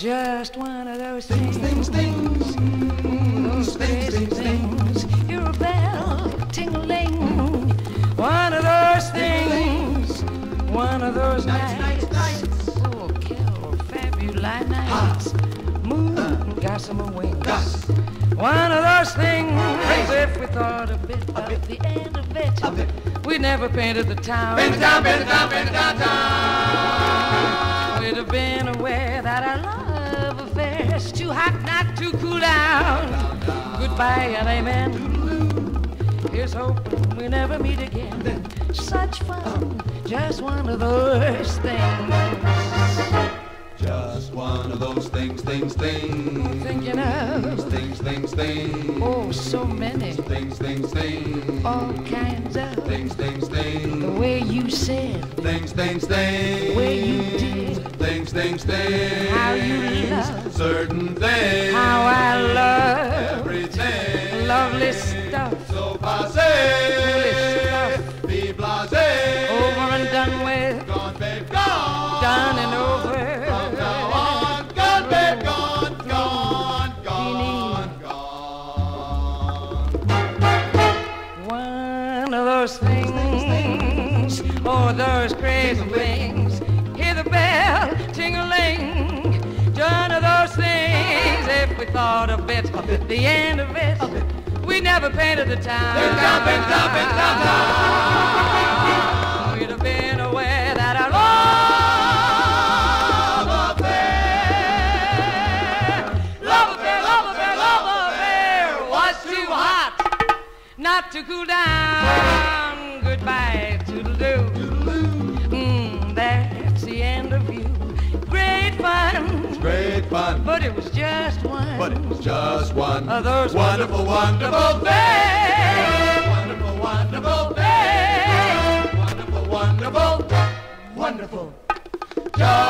Just one of those things, things, things, those crazy things. You're a bell, tingling. One of those things, one of those nights. Oh, Carol, fabulous nights. Moon, gossamer wings. One of those things, if we thought a bit of the end of it, we never painted the town. Paint the town, paint the town, paint the town. We'd have been aware that our love affair's too hot not to cool down. Goodbye and amen. Here's hoping we never meet again. Such fun, just one of those things. Just one of those things, things, things. Thinking of Things, things, things. oh so many, Things, things, things. all kinds of Things, things, things. the way you said, Things, things, things. Certain things. how I love Everything. lovely stuff. So passe. stuff. Be blasé. Over and done with, Gone, babe, gone. done and over. From now on. Gone, babe, gone, gone, gone, gone. One of those things, or those crazy wings. Hear the bell ting-a-ling. We thought of it, the end of it, we never painted the town. The paint the town, paint the town. We'd have been aware that our love affair, love affair, love affair, love affair was too hot not to cool down. Goodbye, toodle-doo. Mm, Great fun. but it was just one But it was just one of those wonderful, wonderful things. Wonderful, wonderful thing. Wonderful, wonderful, wonderful. Just.